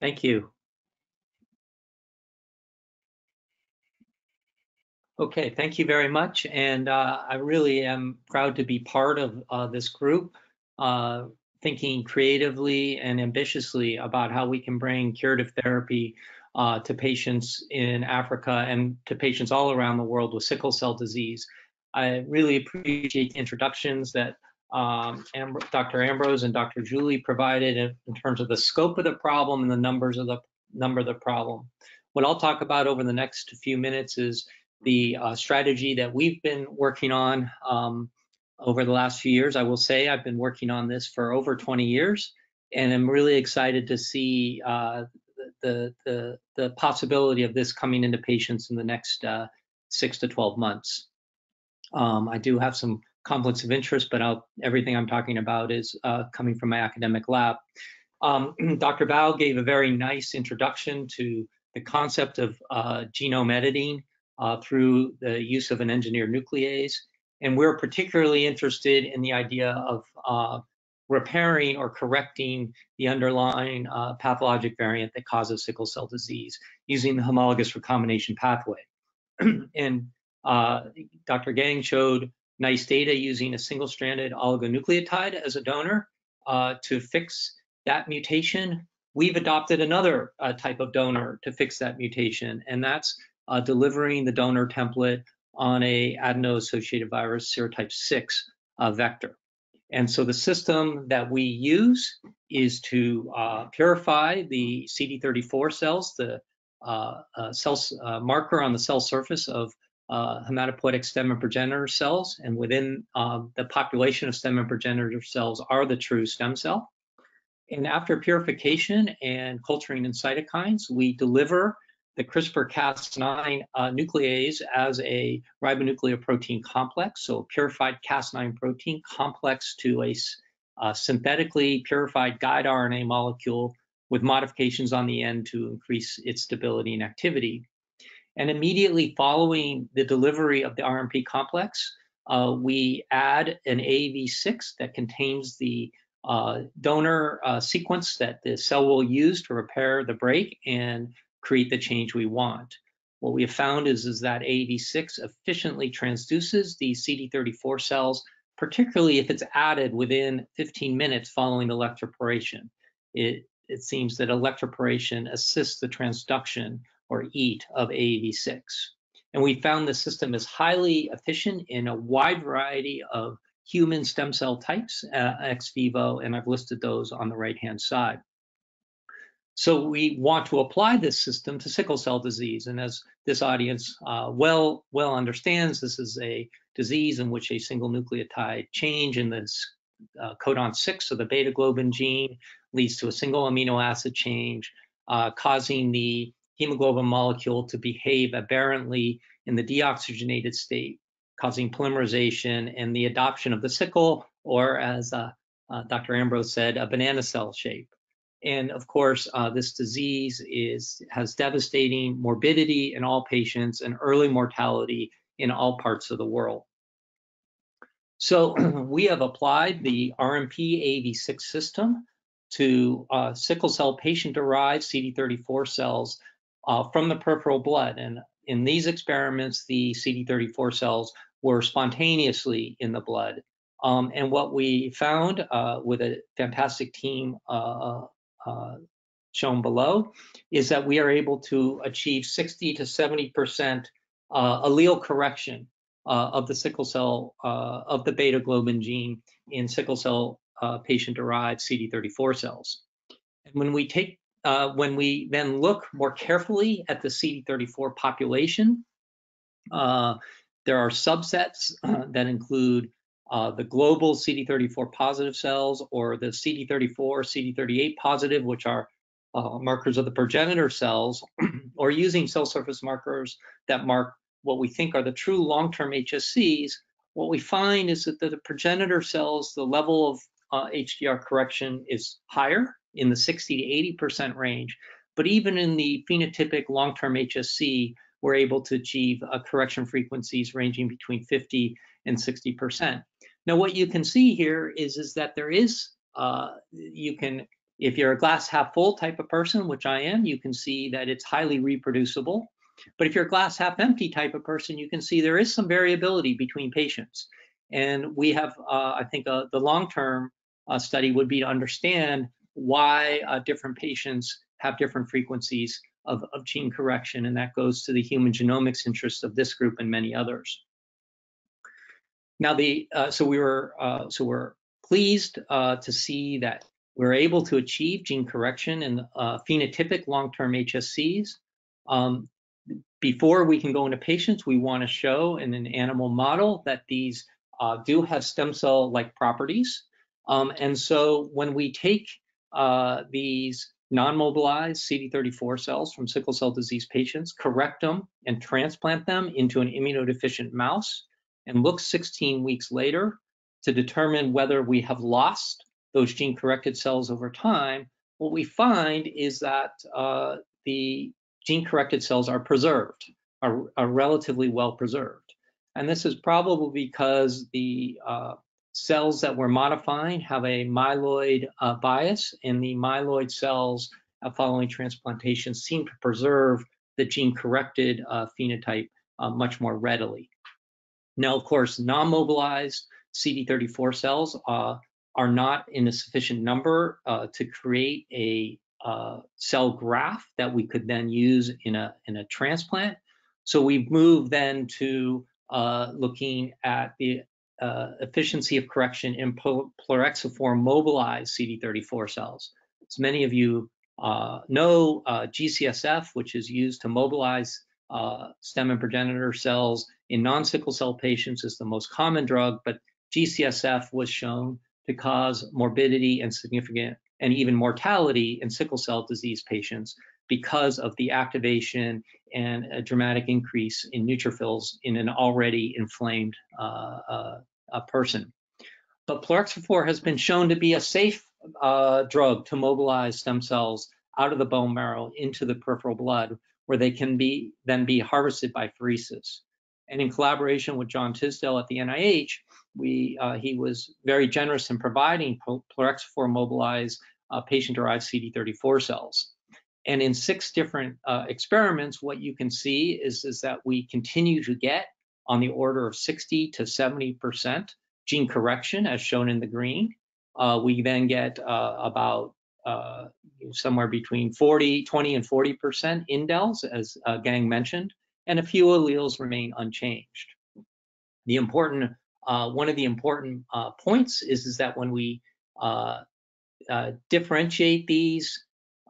Thank you. Okay, thank you very much. And uh, I really am proud to be part of uh, this group, uh, thinking creatively and ambitiously about how we can bring curative therapy uh, to patients in Africa and to patients all around the world with sickle cell disease. I really appreciate the introductions that um, Dr. Ambrose and Dr. Julie provided in, in, terms of the scope of the problem and the numbers of the number of the problem. What I'll talk about over the next few minutes is the uh, strategy that we've been working on um, over the last few years. I will say I've been working on this for over 20 years, and I'm really excited to see uh, the, the, the possibility of this coming into patients in the next uh, six to 12 months. Um, I do have some conflicts of interest, but I'll, everything I'm talking about is uh, coming from my academic lab. Um, Dr. Bao gave a very nice introduction to the concept of uh, genome editing uh, through the use of an engineered nuclease. And we're particularly interested in the idea of uh, repairing or correcting the underlying uh, pathologic variant that causes sickle cell disease using the homologous recombination pathway. and uh, Dr. Gang showed nice data using a single-stranded oligonucleotide as a donor uh, to fix that mutation. We've adopted another uh, type of donor to fix that mutation, and that's uh, delivering the donor template on a adeno-associated virus serotype 6 uh, vector. And so the system that we use is to uh, purify the CD34 cells, the uh, cell marker on the cell surface of hematopoietic stem and progenitor cells. And within um, the population of stem and progenitor cells are the true stem cell. And after purification and culturing in cytokines, we deliver the CRISPR-Cas9 uh, nuclease as a ribonucleoprotein complex, so a purified Cas9 protein complex to a uh, synthetically purified guide RNA molecule with modifications on the end to increase its stability and activity. And immediately following the delivery of the RNP complex, uh, we add an AAV6 that contains the uh, donor uh, sequence that the cell will use to repair the break and create the change we want. What we have found is, is that AAV6 efficiently transduces the CD34 cells, particularly if it's added within 15 minutes following electroporation. It, it seems that electroporation assists the transduction or EAT of AAV6. And we found the system is highly efficient in a wide variety of human stem cell types uh, ex vivo, and I've listed those on the right-hand side. So we want to apply this system to sickle cell disease. And as this audience uh, well, well understands, this is a disease in which a single nucleotide change in this uh, codon 6 of the beta globin gene leads to a single amino acid change, uh, causing the hemoglobin molecule to behave aberrantly in the deoxygenated state, causing polymerization and the adoption of the sickle, or as uh, uh, Dr. Ambrose said, a banana cell shape. And of course, uh, this disease is has devastating morbidity in all patients and early mortality in all parts of the world. So we have applied the RNP AAV6 system to uh, sickle cell patient-derived CD34 cells uh, from the peripheral blood. And in these experiments, the CD34 cells were spontaneously in the blood. Um, and what we found uh, with a fantastic team uh, uh, shown below, is that we are able to achieve 60 to 70% uh, allele correction uh, of the sickle cell, uh, of the beta globin gene in sickle cell uh, patient-derived CD34 cells. And when we take, uh, when we then look more carefully at the CD34 population, there are subsets that include uh, the global CD34 positive cells or the CD34, CD38 positive, which are uh, markers of the progenitor cells, or using cell surface markers that mark what we think are the true long-term HSCs, what we find is that the progenitor cells, the level of uh, HDR correction is higher in the 60 to 80% range. But even in the phenotypic long-term HSC, we're able to achieve uh, correction frequencies ranging between 50 and 60%. Now, what you can see here is, is that there is, uh, you can If you're a glass half full type of person, which I am, you can see that it's highly reproducible. But if you're a glass half empty type of person, you can see there is some variability between patients. And we have, uh, I think, uh, the long-term uh, study would be to understand why uh, different patients have different frequencies of, of, gene correction, and that goes to the human genomics interest of this group and many others. Now, the uh, so we were uh, so we're pleased to see that we're able to achieve gene correction in phenotypic long-term HSCs. Um, before we can go into patients, we want to show in an animal model that these uh, do have stem cell-like properties. Um, and so when we take uh, these non-mobilized CD34 cells from sickle cell disease patients, correct them and transplant them into an immunodeficient mouse, and look 16 weeks later to determine whether we have lost those gene-corrected cells over time, what we find is that uh, the gene-corrected cells are preserved, are, are relatively well preserved. And this is probably because the uh, cells that we're modifying have a myeloid uh, bias, and the myeloid cells uh, following transplantation seem to preserve the gene-corrected uh, phenotype uh, much more readily. Now, of course, non-mobilized CD34 cells uh, are not in a sufficient number to create a cell graft that we could then use in a, in a transplant. So we've moved then to uh, looking at the uh, efficiency of correction in plexiform mobilized CD34 cells. As many of you uh, know, uh, GCSF, which is used to mobilize uh, stem and progenitor cells in non-sickle cell patients, is the most common drug, but GCSF was shown to cause morbidity and significant and even mortality in sickle cell disease patients because of the activation and a dramatic increase in neutrophils in an already inflamed uh, uh, person. But plerixafor has been shown to be a safe uh, drug to mobilize stem cells out of the bone marrow into the peripheral blood, where they can be then be harvested by pheresis. And in collaboration with John Tisdale at the NIH, we uh, he was very generous in providing plerixafor mobilized uh, patient-derived CD34 cells. And in six different uh, experiments, what you can see is, is that we continue to get on the order of 60 to 70% gene correction, as shown in the green. Uh, we then get uh, about uh, somewhere between 40, 20 and 40% indels, as uh, Gang mentioned, and a few alleles remain unchanged. The important, uh, one of the important uh, points is, is that when we differentiate these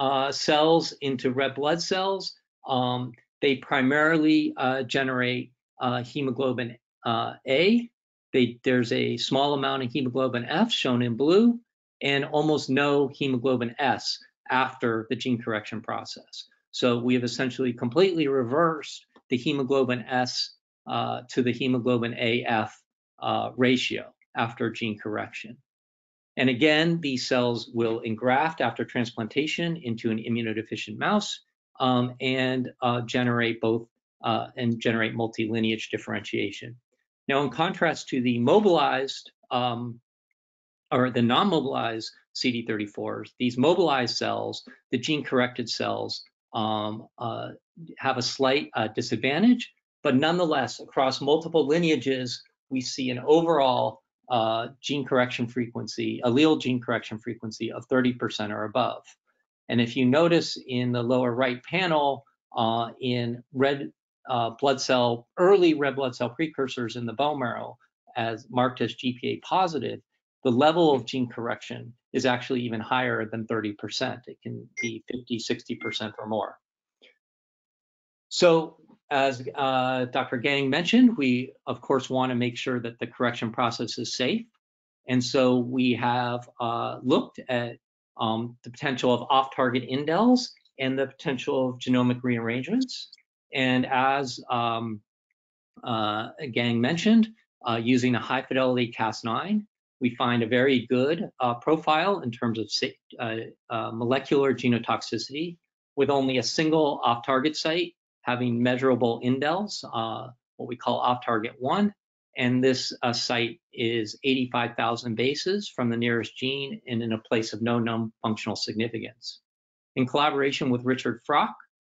uh, cells into red blood cells. Um, they primarily uh, generate uh, hemoglobin uh, A. They, there's a small amount of hemoglobin F shown in blue and almost no hemoglobin S after the gene correction process. So we have essentially completely reversed the hemoglobin S uh, to the hemoglobin AF uh, ratio after gene correction. And again, these cells will engraft after transplantation into an immunodeficient mouse um, and uh, generate both uh, and generate multi-lineage differentiation. Now, in contrast to the mobilized um, or the non-mobilized CD34s, these mobilized cells, the gene-corrected cells, um, uh, have a slight uh, disadvantage, but nonetheless, across multiple lineages, we see an overall uh, gene correction frequency, allele gene correction frequency of 30% or above. And if you notice in the lower right panel, uh, in red uh, blood cell, early red blood cell precursors in the bone marrow, as marked as GPA positive, the level of gene correction is actually even higher than 30%. It can be 50, 60% or more. So as uh, Dr. Gang mentioned, we of course want to make sure that the correction process is safe. And so we have uh, looked at um, the potential of off-target indels and the potential of genomic rearrangements. And as um, uh, Gang mentioned, uh, using a high fidelity Cas9, we find a very good uh, profile in terms of uh, molecular genotoxicity with only a single off-target site having measurable indels, uh, what we call off-target one, And this uh, site is 85,000 bases from the nearest gene and in a place of no known functional significance. In collaboration with Richard Frock,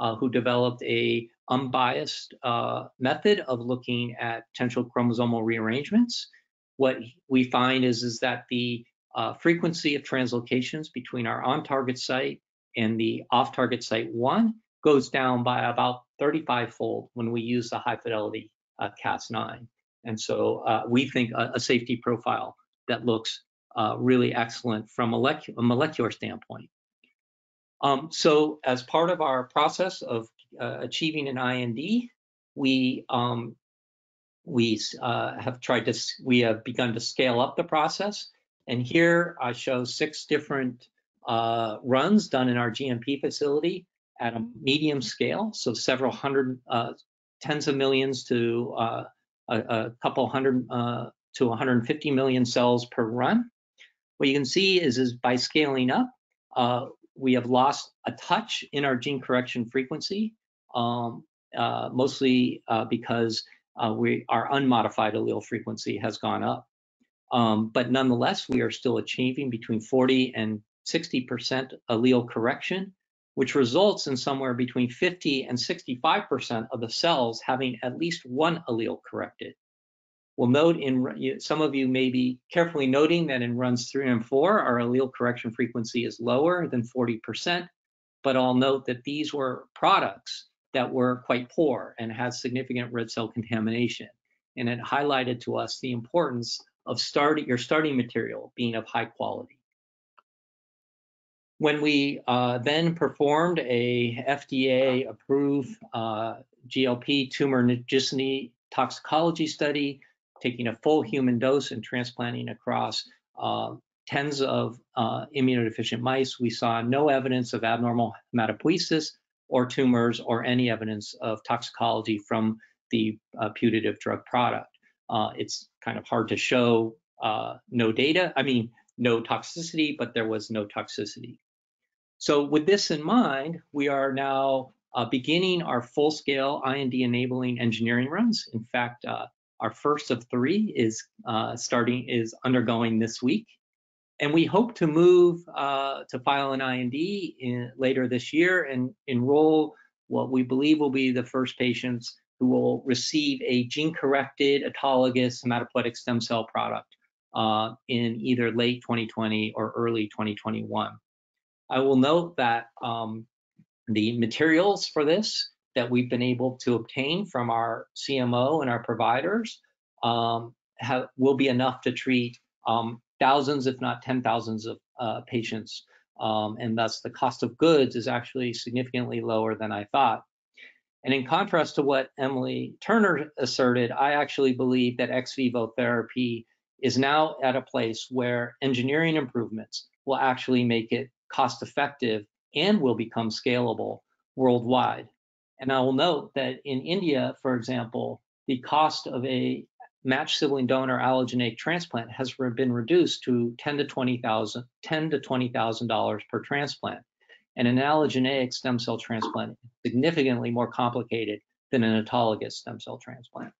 uh, who developed a unbiased uh, method of looking at potential chromosomal rearrangements, what we find is, is that the uh, frequency of translocations between our on-target site and the off-target site one goes down by about 35-fold when we use the high-fidelity uh, Cas9. And so uh, we think a, a, safety profile that looks uh, really excellent from molecu a molecular standpoint. Um, so as part of our process of uh, achieving an IND, we um, we uh, have tried to we have begun to scale up the process. And here I show six different uh, runs done in our GMP facility at a medium scale, so several hundred, uh, tens of millions to uh, a, a, couple hundred uh, to 150 million cells per run. What you can see is, is by scaling up, uh, we have lost a touch in our gene correction frequency, um, uh, mostly uh, because we our unmodified allele frequency has gone up. Um, but nonetheless, we are still achieving between 40 and 60% allele correction which results in somewhere between 50 and 65% of the cells having at least one allele corrected. We'll note in some of you may be carefully noting that in runs three and four, our allele correction frequency is lower than 40%, but I'll note that these were products that were quite poor and had significant red cell contamination. And it highlighted to us the importance of starting your starting material being of high quality. When we uh, then performed a FDA approved uh, GLP tumor neogenicity toxicology study, taking a full human dose and transplanting across uh, tens of uh, immunodeficient mice, we saw no evidence of abnormal hematopoiesis or tumors or any evidence of toxicology from the uh, putative drug product. Uh, it's kind of hard to show no data, I mean, no toxicity, but there was no toxicity. So with this in mind, we are now uh, beginning our full-scale IND enabling engineering runs. In fact, uh, our first of three is uh, starting is undergoing this week, and we hope to move uh, to file an IND in, later this year and enroll what we believe will be the first patients who will receive a gene-corrected autologous hematopoietic stem cell product uh, in either late 2020 or early 2021. I will note that um, the materials for this that we've been able to obtain from our CMO and our providers um, have, will be enough to treat um, thousands, if not ten thousands of uh, patients. Um, and thus the cost of goods is actually significantly lower than I thought. And in contrast to what Emily Turner asserted, I actually believe that ex vivo therapy is now at a place where engineering improvements will actually make it cost effective, and will become scalable worldwide. And I will note that in India, for example, the cost of a matched sibling donor allogeneic transplant has been reduced to 10 to 20,000 10 to 20,000 dollars per transplant. And an allogeneic stem cell transplant is significantly more complicated than an autologous stem cell transplant.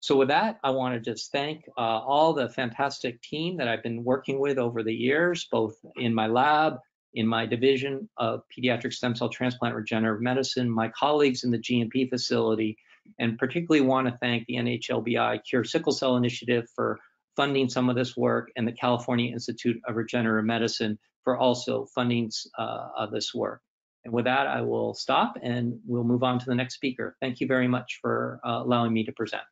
So with that, I want to just thank uh, all the fantastic team that I've been working with over the years, both in my lab in my division of pediatric stem cell transplant regenerative medicine, my colleagues in the GMP facility, and particularly want to thank the NHLBI Cure Sickle Cell Initiative for funding some of this work and the California Institute of Regenerative Medicine for also funding uh, this work. And with that, I will stop and we'll move on to the next speaker. Thank you very much for uh, allowing me to present.